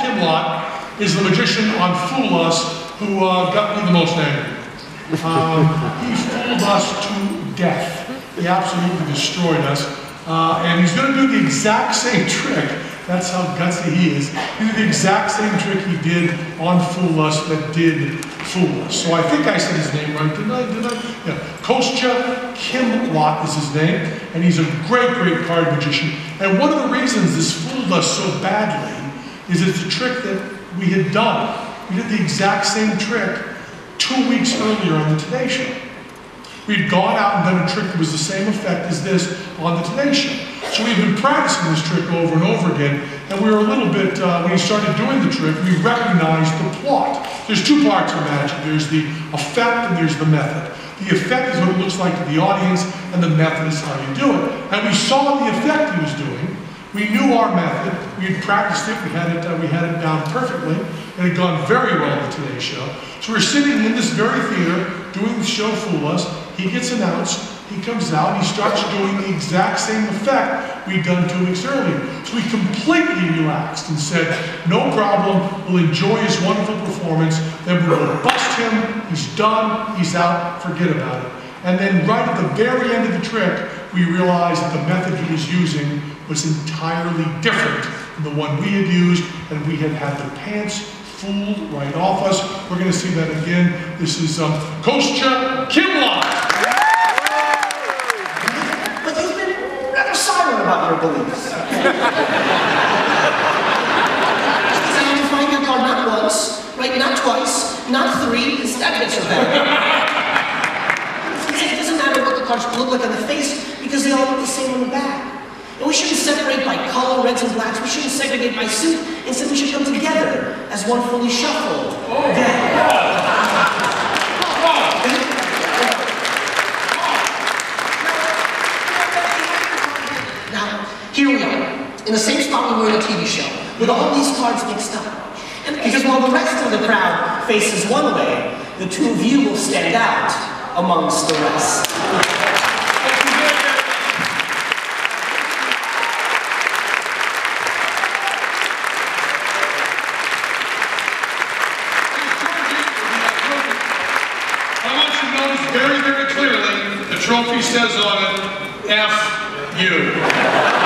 Kimlat is the magician on Fool Us who uh, got me the most angry. Um, he fooled us to death. He absolutely destroyed us. Uh, and he's going to do the exact same trick. That's how gutsy he is. He did the exact same trick he did on Fool Us that did fool us. So I think I said his name right, didn't I? Did I? Yeah. Kostya Kimlat is his name, and he's a great, great card magician. And one of the reasons this fooled us so badly is it's a trick that we had done. We did the exact same trick two weeks earlier on the Today Show. We'd gone out and done a trick that was the same effect as this on the Today Show. So we'd been practicing this trick over and over again, and we were a little bit, uh, when he started doing the trick, we recognized the plot. There's two parts of magic. There's the effect and there's the method. The effect is what it looks like to the audience, and the method is how you do it. And we saw the effect he was doing. We knew our method. We had practiced it. We had it, uh, we had it down perfectly. And it had gone very well at the Today Show. So we're sitting in this very theater doing the show Fool Us. He gets announced. He comes out. He starts doing the exact same effect we'd done two weeks earlier. So we completely relaxed and said, no problem. We'll enjoy his wonderful performance. Then we'll bust him. He's done. He's out. Forget about it. And then right at the very end of the trick, we realized that the method he was using was entirely different than the one we had used, and we had had the pants fooled right off us. We're going to see that again. This is um, Kostya Kimlat. But you've been rather silent about your beliefs. Because I have to find your card not once, right? Not twice, not three, because that gets you better. It doesn't matter what the cards look like on the face, because they all look the same on the back. And we shouldn't separate by color, reds and blacks. We shouldn't segregate by suit. Instead, we should come together as one fully shuffled. Oh. deck. Now, here we are, in the same spot we were in a TV show, with all these cards mixed up. And because while the rest of the crowd faces one way, the two of you will stand out amongst the rest. I want you to notice very, very clearly, the trophy says on it, F you.